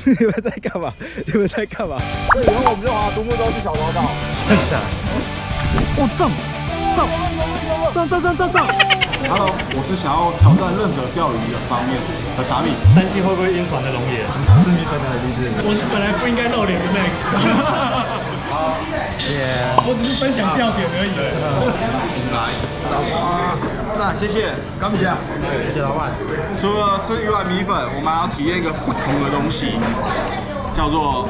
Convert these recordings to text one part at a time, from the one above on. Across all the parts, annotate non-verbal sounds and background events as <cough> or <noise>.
<laughs> 你们在干嘛？你们在干嘛？以后我们就滑独木舟去小高岛。真的？哦，撞撞撞撞撞撞！Hello，我是想要挑战任何钓鱼的方面的查米。担心会不会晕船的龙眼？是你本来的理我是本来不应该露脸的 Max，耶！我只是分享钓点而已。来，那谢谢，干不下。谢谢老板。除了吃鱼丸米粉，我们还要体验一个不同的东西，叫做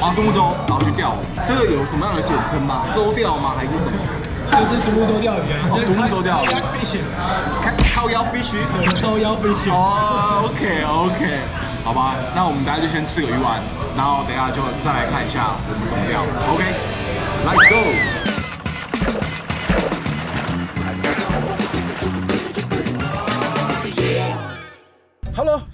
划独木舟，然后去钓。这个有什么样的简称吗？舟钓吗？还是什么？就是独木舟钓鱼啊，哦独木舟钓鱼飞行，看靠腰必须。靠腰飞行。哦，OK OK，好吧，那我们等下就先吃个鱼丸，然后等下就再来看一下我们怎么钓。OK，Let's、go。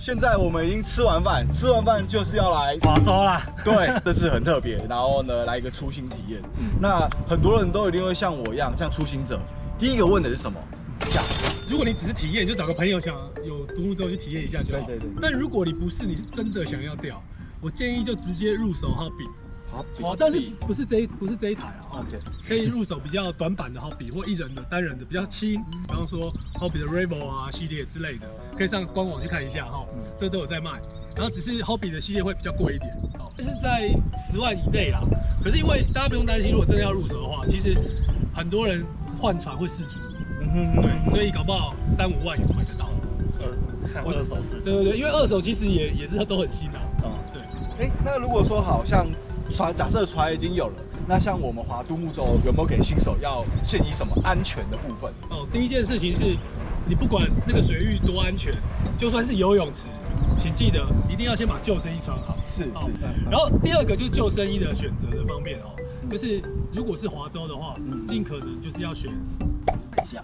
现在我们已经吃完饭，吃完饭就是要来广州啦，对，<laughs> 这次很特别。然后呢，来一个初心体验。那很多人都一定会像我一样，像初心者，第一个问的是什么？价。如果你只是体验，就找个朋友想有独木舟去体验一下就好。对对对但如果你不是，你是真的想要钓，我建议就直接入手。好，哦，但是不是这一不是这一台啊？哦 OK。可以入手比较短板的 hobby 或一人的、单人的比较轻，比方说 hobby 的 Revo 啊系列之类的，可以上官网去看一下哈，这都有在卖。然后只是 hobby 的系列会比较贵一点，哦，就是在十万以内啦。可是因为大家不用担心，如果真的要入手的话，其实很多人换船会失足，嗯对，所以搞不好三五万也是买得到的。看二手市对对对，因为二手其实也也是都很新啊。哦对，哎，那如果说好像船，假设船已经有了，那像我们划独木舟，有没有给新手要建议什么安全的部分？哦，第一件事情是，你不管那个水域多安全，就算是游泳池，请记得一定要先把救生衣穿好。是好是，然后第二个就是救生衣的选择的方面哦，就是如果是划舟的话，尽可能就是要选一下，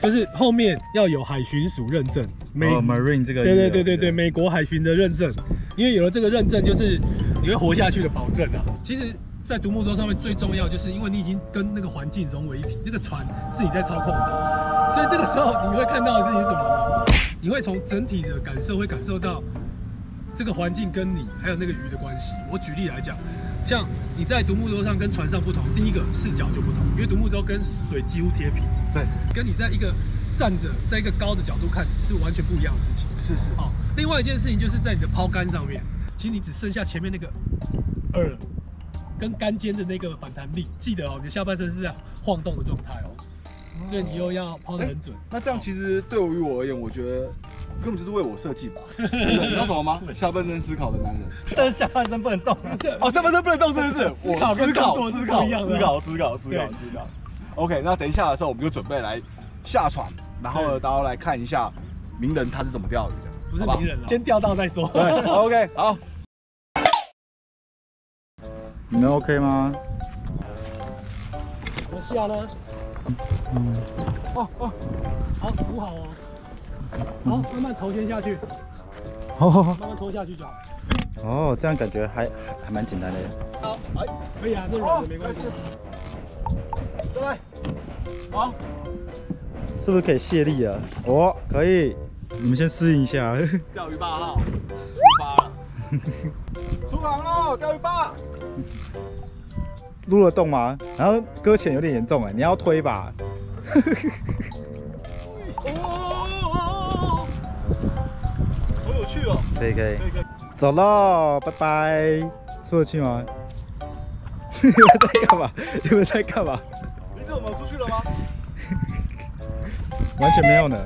就是后面要有海巡署认证，美哦，Marine 这个对对对对对，美国海巡的认证，因为有了这个认证，就是你会活下去的保证啊。其实，在独木舟上面最重要就是因为你已经跟那个环境融为一体，那个船是你在操控的，所以这个时候你会看到的事情是什么呢？你会从整体的感受会感受到这个环境跟你还有那个鱼的关系。我举例来讲，像你在独木舟上跟船上不同，第一个视角就不同，因为独木舟跟水几乎贴平，对，跟你在一个站着在一个高的角度看是完全不一样的事情。是是，好，另外一件事情就是在你的抛竿上面，其实你只剩下前面那个二跟竿尖的那个反弹力，记得哦，你的下半身是在晃动的状态哦，所以你又要抛得很准。那这样其实对于我而言，我觉得根本就是为我设计吧。<laughs> 你知道什么吗？下半身思考的男人。但是下半身不能动。<laughs> 哦，下半身不能动，是不是？<laughs> 思考思考思考思考思考思考思考。OK，那等一下的时候，我们就准备来下船，然后大家来看一下名人他是怎么钓鱼不是名人了，先钓到再说。对，OK，好。你们 OK 吗？我下呢？哦哦，好，扶好哦。好，慢慢头先下去，好慢慢拖下去就好。哦，这样感觉还还还蛮简单的耶。好，哎，可以啊，这软的没关系。再来，好，是不是可以卸力啊？哦，可以。你们先适应一下。钓鱼八号出发了，<laughs> 出航喽，钓鱼八。撸得动吗？然后搁浅有点严重哎，你要推吧。<laughs> 哦，好有趣哦。可以可以可，以可以。走喽，拜拜。出得去吗？你们在干嘛？你们在干嘛？你怎么出去了吗？完全没有呢。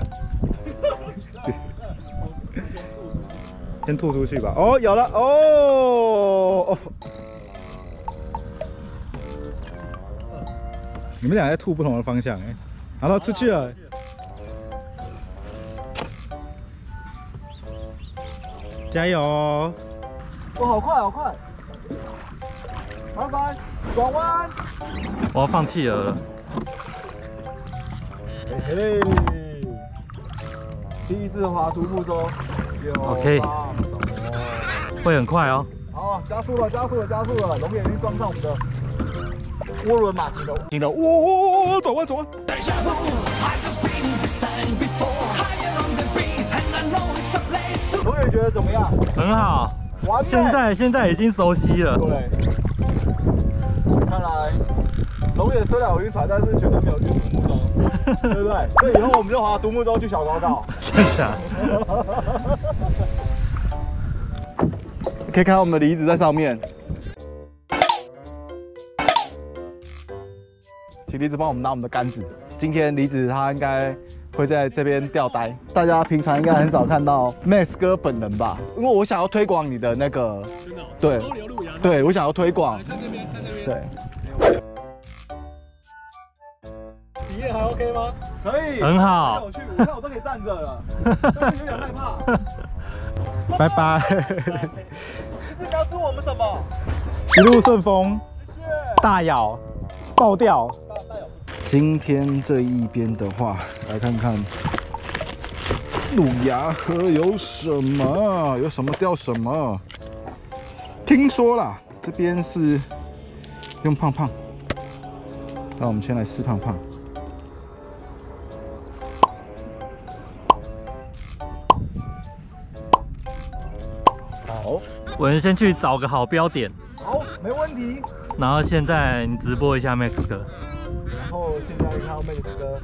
先吐出去吧。哦，有了哦。哦你们俩在吐不同的方向哎。好了，出去了。加油哦！好快，好快！麻烦转弯。我要放弃了。嘿嘿，第一次滑徒步舟就 OK。会很快哦。好，加速了，加速了，加速了！龙眼已经撞上我们的涡轮马蹄了，停了，哇哇哇！转弯，转弯！龙眼觉得怎么样？很好，现在现在已经熟悉了。对，看来龙也虽然有晕船，但是绝对没有去独木舟，对不对？所以以后我们就划独木舟去小高岛。真的。可以看到我们的梨子在上面，请梨子帮我们拿我们的杆子。今天梨子他应该会在这边钓呆，大家平常应该很少看到 Max 哥本人吧？因为我想要推广你的那个，真的、哦。对。对我想要推广来，看这边，看这边。对，OK 吗？可以，很好很有趣。我看我都可以站着了，但是有点害怕。<laughs> 拜拜，这是要祝我们什么？一路顺风，谢谢。大咬，爆掉。今天这一边的话，来看看路牙河有什么，有什么钓什么。听说了，这边是用胖胖。那我们先来试胖胖。我们先去找个好标点，好，没问题。然后现在你直播一下 Max 哥。然后现在看到 Max 哥，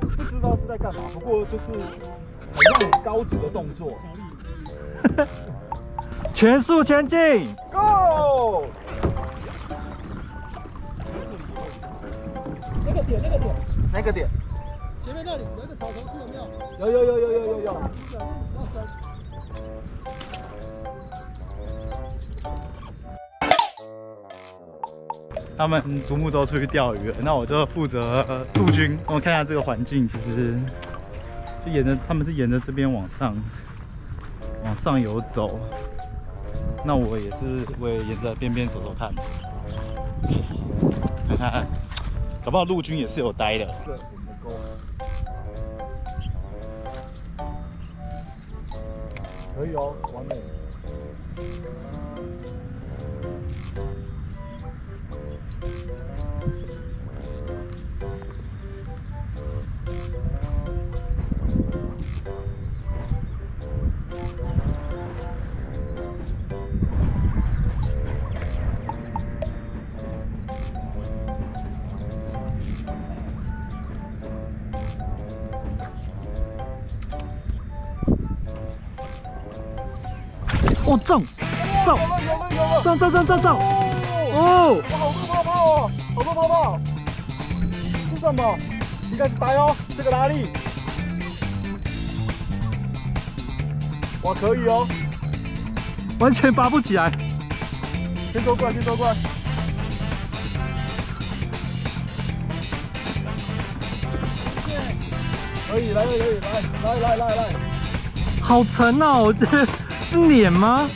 不知道是在干嘛，不过就是很像很高级的动作。<laughs> 全速前进，Go！那个点，那个点，那个点？前面那里有一个草丛树，有没有？有有有有有有有。他们独木舟出去钓鱼了，那我就负责陆军。我看一下这个环境，其实就沿着他们是沿着这边往上往上游走，那我也是我也沿着边边走走看，看看，搞不好陆军也是有待的。对，我们的钩。可以哦，完美。哦中中有了有了有了！中中中中中，哦，我，好多泡泡哦，好多泡泡。是什么？应该是白哦，这个哪里？哇，可以哦。完全拔不起来。先多过来，先多过来。可以，来，可以，来，来，来，来，来。好沉哦，这是脸吗？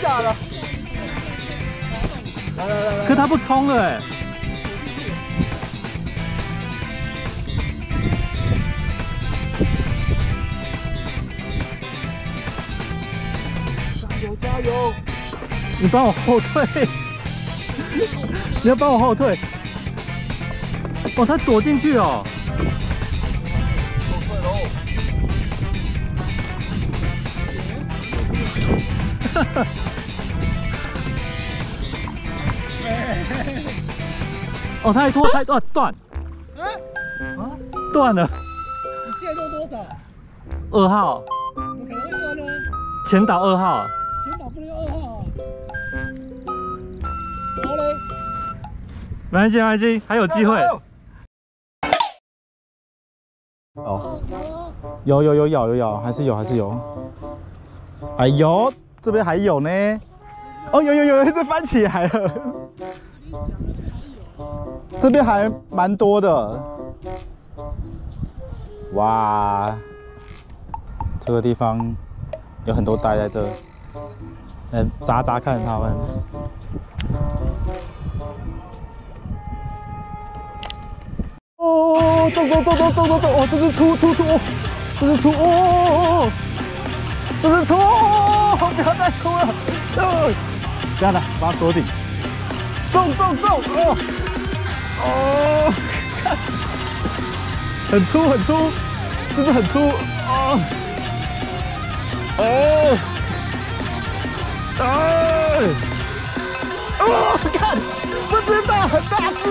吓的。来来来来，可他不冲了哎。加油加油！你帮我后退，你要帮我后退。哦，它躲进去哦。哦，太多太多断断啊？断了。你介入多少？二号，怎么可能会断呢？前导二号。前导不能用二号啊。然后嘞，没关系，没关系，还有机会。哦，有有有咬有咬，还是有还是有。哎呦，这边还有呢。哦，有有有，这翻起来了。这边还蛮多的。哇，这个地方有很多呆在这，来，砸砸看他们。哦，走走走走走走走，哦，这是粗粗粗，哦，这是粗，哦哦哦，这是粗，不要再粗了，这样的，把它锁紧，走走走，哦，哦，看，很粗很粗，是不是很粗？哦，哦，哦，看，不知道，很大只。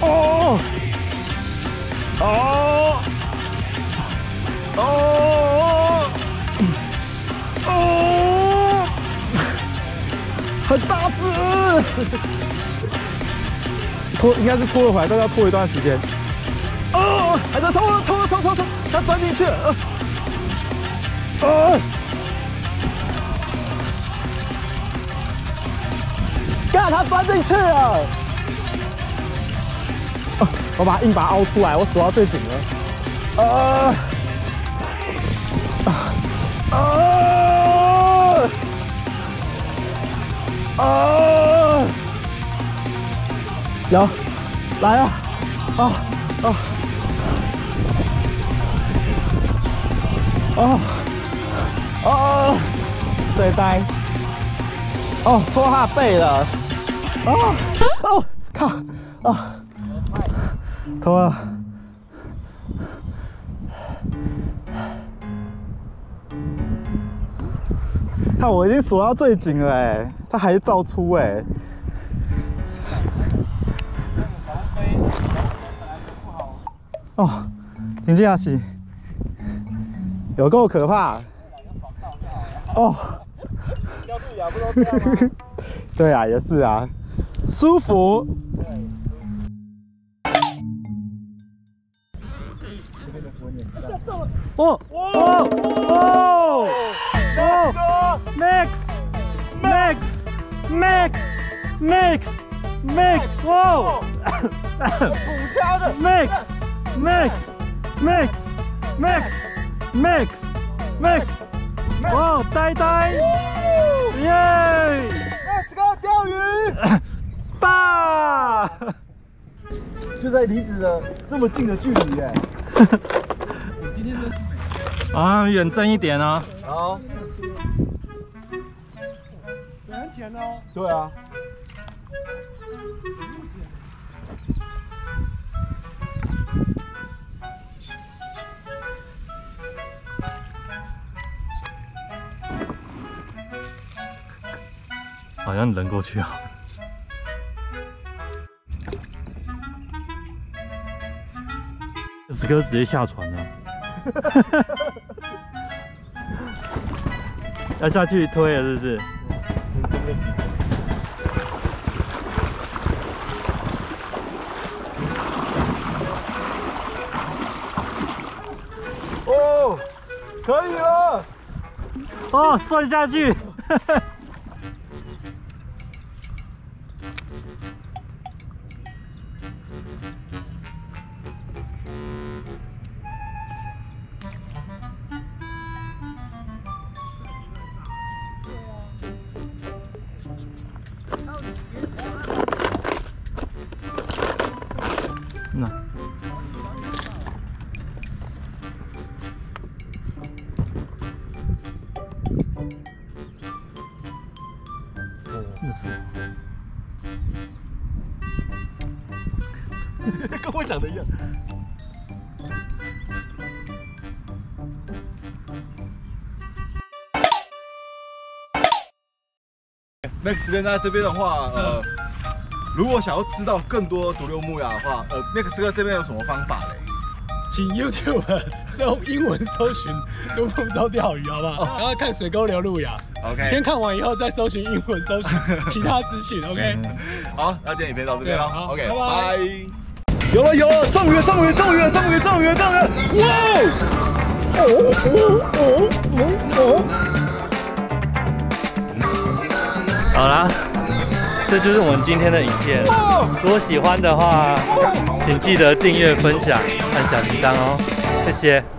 哦，哦，哦，哦，很大只。拖应该是拖了回来，但是要拖一段时间。哦，还在冲了，冲了，冲冲冲，它钻进去了。哦，看它钻进去了。我把硬把它凹出来，我锁到最紧了。啊啊啊啊！有，来啊！啊啊啊啊！最呆！哦，拖下背了！哦哦，靠！啊，拖了。看我已经锁到最紧了哎，它还是照出哎。哦，请进下去，有够可怕。哦，钓路亚不都这样吗？<laughs> 对啊，也是啊，舒服。哦哦哦哦！Max Max Max Max Max 哇补加的。Max Max Max Max Max Max 哇呆呆耶！Let's go 钓鱼。爸！就在离子的这么近的距离哎。啊，远征一点啊！好，水很浅哦。对啊。好像人过去啊。史哥直接下船了，<laughs> 要下去推了是不是？哦，可以了。哦，算下去。<laughs> <laughs> 跟我想的一样。Max 时间在这边的话，呃，如果想要知道更多独六木牙的话，呃，Max 哥这边有什么方法嘞？请 YouTube <laughs> 搜英文搜寻独木舟钓鱼，好不好？然后看水沟流路亚。OK，先看完以后再搜寻英文，搜寻其他资讯。OK。<laughs> 好，那今天影片到这边了好，OK，拜拜拜。有了有了，中鱼了中鱼了中鱼了中鱼了中鱼了中鱼了！哇！哦哦哦哦好啦，这就是我们今天的影片。如果喜欢的话，请记得订阅、分享、按小铃铛哦，谢谢。